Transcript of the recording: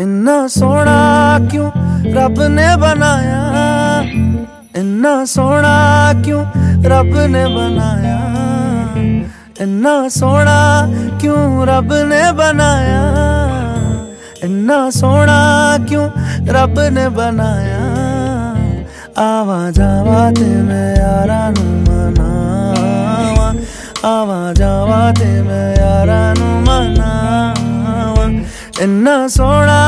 इन्ना सोना क्यों रब ने बनाया? इन्ना सोना क्यों रब ने बनाया? इन्ना सोना क्यों रब ने बनाया? इन्ना सोना क्यों रब ने बनाया? आवा जावा ते मैं यारा नू मनावा। आवा जावा ते मैं इन्ना सोना